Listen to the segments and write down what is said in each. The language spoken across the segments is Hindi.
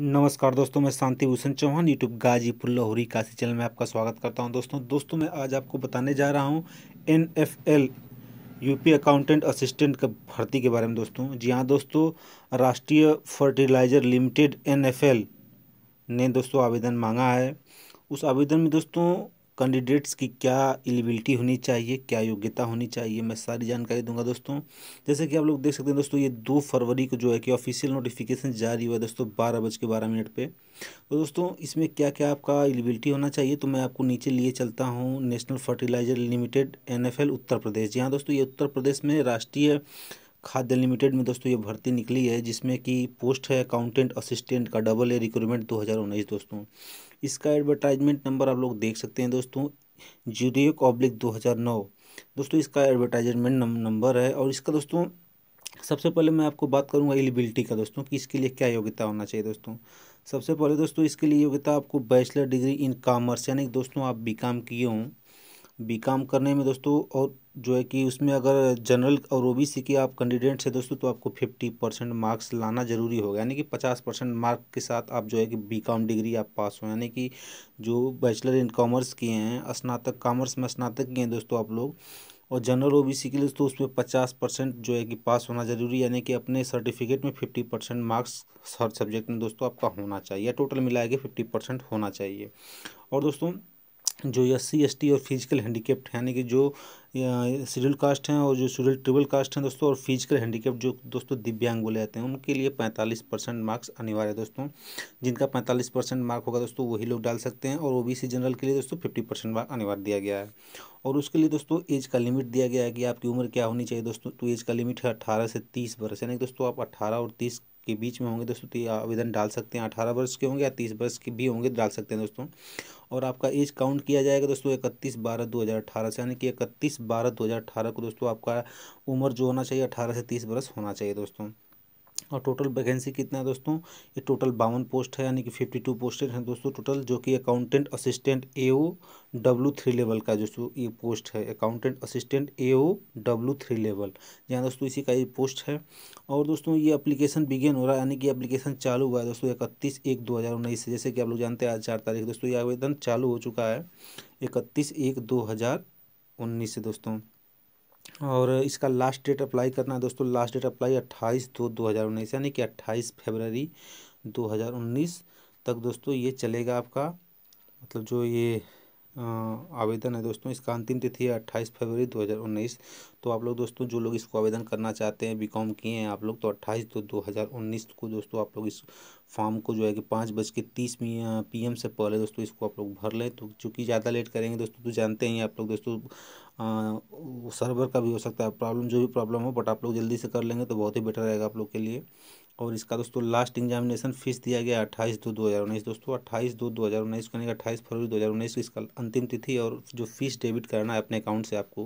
नमस्कार दोस्तों, मैं शांति भूषण चौहान यूट्यूब गाजीपुर, लाहौरी काशी चैनल में आपका स्वागत करता हूँ। दोस्तों दोस्तों, मैं आज आपको बताने जा रहा हूँ N F L UP accountant assistant का भर्ती के बारे में दोस्तों। जी हाँ दोस्तों, राष्ट्रीय fertilizer limited N F L ने दोस्तों आवेदन मांगा है। उस आवेदन में दोस्तों कैंडिडेट्स की क्या एलिबिलिटी होनी चाहिए, क्या योग्यता होनी चाहिए, मैं सारी जानकारी दूँगा दोस्तों। जैसे कि आप लोग देख सकते हैं दोस्तों, ये दो फरवरी को जो है कि ऑफिशियल नोटिफिकेशन जारी हुआ है दोस्तों, बारह बज के बारह मिनट पर तो दोस्तों, इसमें क्या क्या आपका एलिजिबिलिटी होना चाहिए तो मैं आपको नीचे लिए चलता हूँ national fertilizer limited NFL Uttar Pradesh. जी हाँ दोस्तों, ये उत्तर प्रदेश में राष्ट्रीय खाद्य लिमिटेड में दोस्तों ये भर्ती निकली है, जिसमें कि पोस्ट है अकाउंटेंट असिस्टेंट का डबल ए रिक्रूटमेंट दो हज़ार उन्नीस दोस्तों। इसका एडवर्टाइजमेंट नंबर आप लोग देख सकते हैं दोस्तों, ज़ीरो ऑब्लिक दो हज़ार नौ। दोस्तों, इसका एडवर्टाइजमेंट नंबर है और इसका दोस्तों, सबसे पहले मैं आपको बात करूँगा एलिबिलिटी का दोस्तों, कि इसके लिए क्या योग्यता होना चाहिए दोस्तों। सबसे पहले दोस्तों, इसके लिए योग्यता आपको बैचलर डिग्री इन कॉमर्स यानी दोस्तों आप बी काम किए हों बी काम करने में दोस्तों, और जो है कि उसमें अगर जनरल और ओबीसी के आप कैंडिडेट्स हैं दोस्तों तो आपको फिफ्टी परसेंट मार्क्स लाना ज़रूरी होगा। यानी कि पचास परसेंट मार्क के साथ आप जो है कि बी कॉम डिग्री आप पास हो। यानी कि जो बैचलर इन कॉमर्स किए हैं, स्नातक कॉमर्स में स्नातक किए हैं दोस्तों आप लोग, और जनरल ओबीसी के लिए तो उसमें पचास परसेंट जो है कि पास होना ज़रूरी यानी कि अपने सर्टिफिकेट में फिफ्टी परसेंट मार्क्स हर सब्जेक्ट में दोस्तों आपका होना चाहिए टोटल मिलाएगा फिफ्टी परसेंट होना चाहिए। और दोस्तों जो एस सी एस टी और फ़िज़िकल हैंडीकेप्ट यानी कि जो शेड्यूल कास्ट हैं और जो शेड्यूल ट्रिबल कास्ट हैं दोस्तों, और फ़िज़िकल हैंडीकेप्ट जो दोस्तों दिव्यांग बोले जाते हैं, उनके लिए पैंतालीस परसेंट मार्क्स अनिवार्य है दोस्तों। जिनका पैंतालीस परसेंट मार्क होगा दोस्तों, वही लोग डाल सकते हैं और ओबीसी जनरल के लिए दोस्तों फिफ्टी परसेंट मार्क अनिवार्य दिया गया है। और उसके लिए दोस्तों एज का लिमिट दिया गया है कि आपकी उम्र क्या होनी चाहिए दोस्तों। तो एज का लिमिट है अट्ठारह से तीस वर्ष यानी दोस्तों आप अट्ठारह और तीस के बीच में होंगे दोस्तों तो ये आवेदन डाल सकते हैं। अठारह वर्ष के होंगे या तीस वर्ष के भी होंगे, डाल सकते हैं दोस्तों। और आपका एज काउंट किया जाएगा दोस्तों इकतीस बारह दो हज़ार अठारह से, यानी कि इकतीस बारह दो हज़ार अठारह को दोस्तों आपका उम्र जो होना चाहिए, अठारह से तीस वर्ष होना चाहिए दोस्तों। और टोटल वैकेंसी कितना है दोस्तों? ये टोटल बावन पोस्ट है, यानी कि फिफ्टी टू पोस्टेड हैं। दोस्तों टोटल जो कि accountant assistant A O W three level का जो ये पोस्ट है accountant assistant A O W three level यहाँ दोस्तों, इसी का ये पोस्ट है। और दोस्तों, ये एप्लीकेशन बिगेन हो रहा है, यानी कि अप्लीकेशन चालू हुआ है। दोस्तों, इकतीस एक दो हज़ार उन्नीस से, जैसे कि आप लोग जानते हैं, आज चार तारीख दोस्तों, ये आवेदन चालू हो चुका है, इकतीस एक दो हज़ार उन्नीस से, दोस्तों। और इसका लास्ट डेट अप्लाई करना है दोस्तों लास्ट डेट अप्लाई अट्ठाईस दो दो हज़ार उन्नीस, यानी कि अट्ठाईस फरवरी दो हज़ार उन्नीस तक दोस्तों ये चलेगा आपका मतलब जो ये आवेदन है दोस्तों, इसका अंतिम तिथि है अट्ठाईस फरवरी दो हज़ार उन्नीस। तो आप लोग दोस्तों, जो लोग इसको आवेदन करना चाहते हैं बी कॉम किए हैं, आप लोग तो अट्ठाईस दो दो हज़ार उन्नीस को दोस्तों आप लोग इस फॉर्म को जो है कि पाँच बज के तीस पी एम से पहले दोस्तों इसको आप लोग भर लें। तो चूँकि ज़्यादा लेट करेंगे दोस्तों तो जानते हैं आप लोग दोस्तों सर्वर का भी हो सकता है प्रॉब्लम, जो भी प्रॉब्लम हो, बट आप लोग जल्दी से कर लेंगे तो बहुत ही बेटर रहेगा आप लोग के लिए। और इसका दोस्तों लास्ट एग्जामिनेशन फ़ीस दिया गया अट्ठाईस दो दो हज़ार उन्नीस। दोस्तों अट्ठाईस दो दो हज़ार उन्नीस यानी कि अट्ठाईस फरवरी दो हज़ार उन्नीस इसका अंतिम तिथि और जो फ़ीस डेबिट करना है अपने अकाउंट से आपको,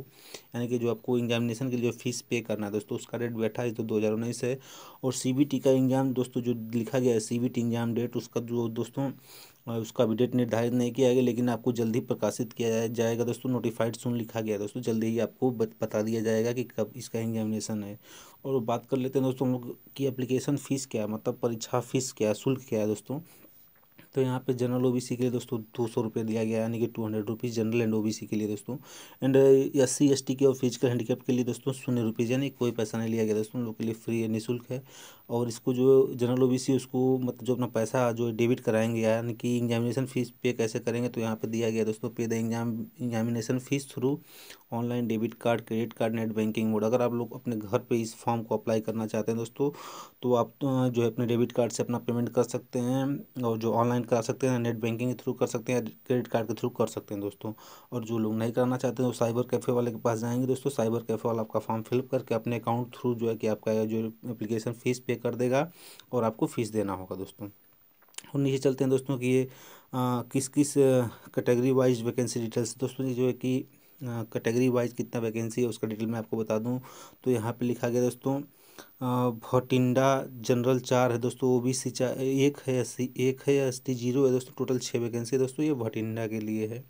यानी कि जो आपको एग्जामिनेशन के लिए फ़ीस पे करना है दोस्तों, उसका डेट भी अट्ठाईस दो दो हज़ार उन्नीस है। और सी बी टी का एग्ज़ाम दोस्तों जो लिखा गया है C B T exam date उसका जो दोस्तों उसका भी डेट निर्धारित नहीं किया गया लेकिन आपको जल्दी प्रकाशित किया जाएगा दोस्तों नोटिफाइड सुन लिखा गया दोस्तों, जल्दी ही आपको बता दिया जाएगा कि कब इसका एग्जामिनेशन है। और बात कर लेते हैं दोस्तों हम लोग की एप्लीकेशन फ़ीस क्या है मतलब परीक्षा फ़ीस क्या है, शुल्क क्या है दोस्तों? तो यहाँ पे जनरल ओबीसी के लिए दोस्तों दो सौ रुपये दिया गया यानी कि two hundred rupees general and OBC के लिए दोस्तों। And S C S T के और फ़िज़िकल हैंडीकैप के लिए दोस्तों शून्य रुपीज़ यानी कोई पैसा नहीं लिया गया दोस्तों लोग के लिए फ्री है, निःशुल्क है। और इसको जो जनरल ओबीसी उसको मतलब जो अपना पैसा जो डेबिट कराएँगे, यानी कि एग्जामिनेशन फ़ीस पे कैसे करेंगे तो यहाँ पर दिया गया दोस्तों, pay the exam examination fees through online debit card credit card net banking mode अगर आप लोग अपने घर पे इस फॉर्म को अप्लाई करना चाहते हैं दोस्तों तो आप जो है अपने डेबिट कार्ड से अपना पेमेंट कर सकते हैं, और जो ऑनलाइन करा सकते हैं नेट बैंकिंग के थ्रू कर सकते हैं क्रेडिट कार्ड के थ्रू कर सकते हैं दोस्तों। और जो लोग नहीं करना चाहते हैं, वो साइबर कैफ़े वाले के पास जाएँगे दोस्तों। साइबर कैफ़े वाला आपका फॉर्म फिलअप करके अपने अकाउंट थ्रू जो है कि आपका जो एप्लीकेशन फ़ीस पे कर देगा और आपको फ़ीस देना होगा दोस्तों। और नीचे चलते हैं दोस्तों कि ये किस किस कैटेगरी वाइज वैकेंसी डिटेल्स दोस्तों जो है कि कैटेगरी वाइज कितना वैकेंसी है, उसका डिटेल मैं आपको बता दूँ। तो यहाँ पे लिखा गया दोस्तों भटिंडा जनरल चार है दोस्तों ओ बी सी चार एक है एस एक है एस टी ज़ीरो है दोस्तों, टोटल छः वैकेंसी है दोस्तों, ये भटिंडा के लिए है।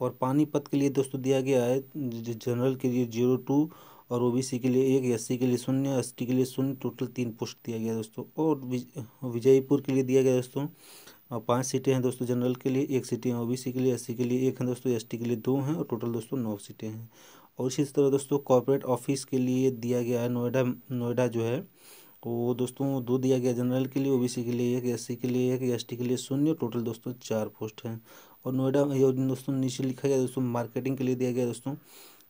और पानीपत के लिए दोस्तों दिया गया है जनरल के लिए ज़ीरो टू और ओबीसी के लिए एक, एससी के लिए शून्य, एसटी के लिए शून्य, टोटल तीन पोस्ट दिया गया दोस्तों। और विजयपुर के लिए दिया गया दोस्तों पाँच सीटें हैं दोस्तों जनरल के लिए, एक सीटें ओबीसी के लिए, एससी के लिए एक है दोस्तों, एसटी के लिए दो हैं और टोटल दोस्तों नौ सीटें हैं। और इसी तरह दोस्तों कॉर्पोरेट ऑफ़िस के लिए दिया गया है नोएडा नोएडा जो है, वो दोस्तों दो दिया गया जनरल के लिए ओबीसी के लिए, एक एससी के लिए, एक एसटी के लिए, शून्य टोटल दोस्तों चार पोस्ट हैं। और नोएडा ये दोस्तों नीचे लिखा गया दोस्तों मार्केटिंग के लिए दिया गया दोस्तों,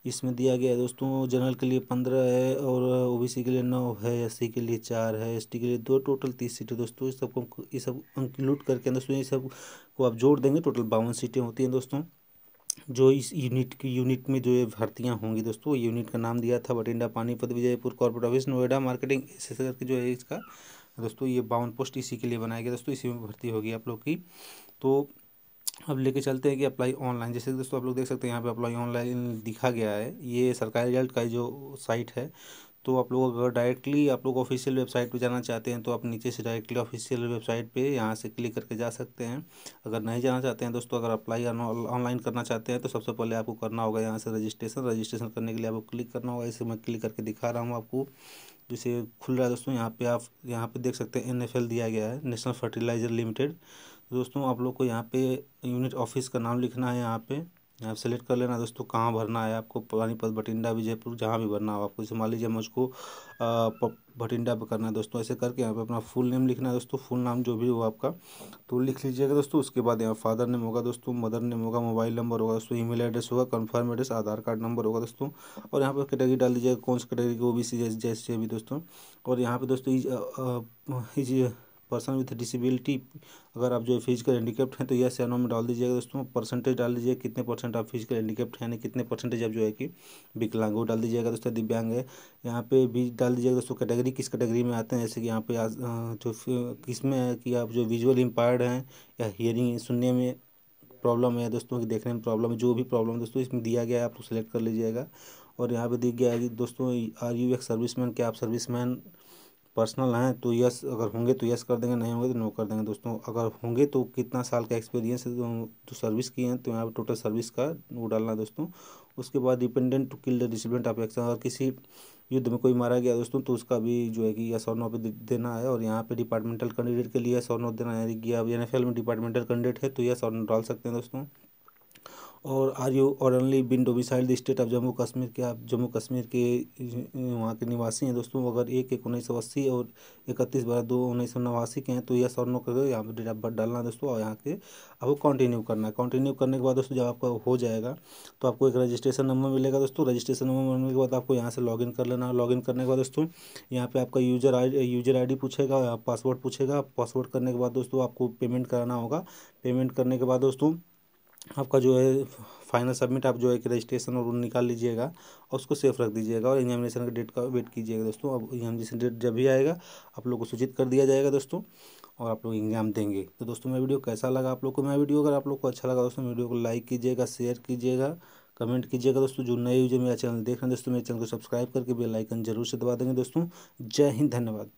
इसमें दिया गया दोस्तों जनरल के लिए पंद्रह है और ओबीसी के लिए नौ है एससी के लिए चार है एसटी के लिए दो टोटल तीस सीटें दोस्तों, इस सबको ये सब इंक्लूड करके दोस्तों ये सबको आप जोड़ देंगे टोटल बावन सीटें होती हैं दोस्तों। जो इस यूनिट की यूनिट में जो ये भर्तियाँ होंगी दोस्तों यूनिट का नाम दिया था Bathinda Panipat Vijaypur corporate office Noida marketing ऐसे करके जो है इसका। दोस्तों, ये बावन पोस्ट इसी के लिए बनाया गया दोस्तों, इसी में भर्ती होगी आप लोग की। तो अब लेके चलते हैं कि अप्लाई ऑनलाइन जैसे दोस्तों आप लोग देख सकते हैं, यहाँ पे अप्लाई ऑनलाइन दिखा गया है। ये सरकारी रिज़ल्ट का जो साइट है तो आप लोग अगर डायरेक्टली आप लोग ऑफिशियल वेबसाइट पे जाना चाहते हैं तो आप नीचे से डायरेक्टली ऑफिशियल वेबसाइट पे यहाँ से क्लिक करके जा सकते हैं। अगर नहीं जाना चाहते हैं दोस्तों, अगर अप्लाई ऑनलाइन करना चाहते हैं तो सबसे पहले आपको करना होगा यहाँ से रजिस्ट्रेशन रजिस्ट्रेशन करने के लिए आपको क्लिक करना होगा। इसे मैं क्लिक करके दिखा रहा हूँ आपको। जैसे खुल रहा है दोस्तों, यहाँ पे आप, यहाँ पे देख सकते हैं एनएफएल दिया गया है नेशनल फर्टिलाइज़र लिमिटेड दोस्तों, आप लोग को यहाँ पे यूनिट ऑफ़िस का नाम लिखना है यहाँ पे। आप सेलेक्ट कर लेना दोस्तों, कहाँ भरना है आपको? पानीपत, भटिंडा, विजयपुर, जहाँ भी भरना हो आपको। जैसे मान लीजिए मुझको भटिंडा पर करना है दोस्तों, ऐसे करके यहाँ पे अपना फुल नेम लिखना है दोस्तों फुल नाम जो भी हो आपका तो लिख लीजिएगा दोस्तों। उसके बाद यहाँ फादर नेम होगा दोस्तों मदर नेम होगा मोबाइल नंबर होगा दोस्तों ईमेल एड्रेस होगा confirm address Aadhaar card number होगा दोस्तों। और यहाँ पर कैटेगरी डाल दीजिएगा, कौन सी कैटेगरी की ओ बी सी जैसे भी दोस्तों। और यहाँ पर दोस्तों पर्सन विथ डिसेबिलिटी अगर आप जो फ़िज़िकल हैंडीकेप्ट हैं तो यस या नो में डाल दीजिएगा दोस्तों। परसेंटेज डाल दीजिएगा कितने परसेंट आप फ़िज़िकल हैंडीकेप्ट हैं कितने परसेंटेज आप जो है कि विकलांग वो डाल दीजिएगा दोस्तों, दिव्यांग है। यहाँ पे भी डाल दीजिएगा दोस्तों कैटेगरी किस कैटेगरी में आते हैं, जैसे कि यहाँ पे जो किसमें है कि आप जो विजुअल इम्पायर्ड हैं, या हियरिंग सुनने में प्रॉब्लम है दोस्तों की देखने में प्रॉब्लम है, जो भी प्रॉब्लम दोस्तों, इसमें दिया गया है, आप सेलेक्ट कर लीजिएगा। और यहाँ पे दिख गया है कि दोस्तों आर यू एक सर्विसमैन क्या आप सर्विसमैन पर्सनल हैं तो यस अगर होंगे तो यस कर देंगे, नहीं होंगे तो नो कर देंगे। दोस्तों, अगर होंगे तो कितना साल का एक्सपीरियंस है तो सर्विस किए हैं तो यहाँ पर टोटल सर्विस का वो डालना है दोस्तों। उसके बाद dependent to kill the discipline of action अगर किसी युद्ध में कोई मारा गया दोस्तों तो उसका भी जो है कि यस और नो पे देना है, और यहाँ पे डिपार्टमेंटल कैंडिडेट के लिए यस और नो देना है। कि आप एन में डिपार्टमेंटल कैंडिडेट है तो यस और नो डाल सकते हैं दोस्तों। और are you only been domicile the state of Jammu Kashmir के, आप जम्मू कश्मीर के वहाँ के निवासी हैं दोस्तों अगर एक एक उन्नीस सौ अस्सी और इकतीस बारह दो उन्नीस सौ नवासी के हैं तो यस और नो करके यहाँ पर डेट ऑफ़ बर्थ डालना है दोस्तों, और यहाँ के आपको कंटिन्यू करना है। कंटिन्यू करने के बाद दोस्तों, जब आपका हो जाएगा तो आपको एक रजिस्ट्रेशन नंबर मिलेगा दोस्तों। रजिस्ट्रेशन नंबर मिलने के बाद आपको यहाँ से लॉगिन कर लेना लॉगिन करने के बाद दोस्तों, यहाँ पर आपका यूज़र आई यूज़र आईडी पूछेगा पासवर्ड पूछेगा। पासवर्ड करने के बाद दोस्तों, आपको पेमेंट कराना होगा। पेमेंट करने के बाद दोस्तों आपका जो है फाइनल सबमिट आप जो है कि रजिस्ट्रेशन और निकाल लीजिएगा और उसको सेफ़ रख दीजिएगा और एग्जामिनेशन का डेट का वेट कीजिएगा दोस्तों। अब एग्जामिनेशन डेट जब भी आएगा, आप लोग को सूचित कर दिया जाएगा दोस्तों और आप लोग एग्ज़ाम देंगे। तो दोस्तों, मेरा वीडियो कैसा लगा आप लोग को? मेरा वीडियो अगर आप लोग को अच्छा लगा दोस्तों वीडियो को लाइक कीजिएगा शेयर कीजिएगा कमेंट कीजिएगा दोस्तों। जो नए यूज़र मेरा चैनल देख रहे हैं दोस्तों, मेरे चैनल को सब्सक्राइब करके बेल आइकन ज़रूर से दबा देंगे दोस्तों। जय हिंद, धन्यवाद।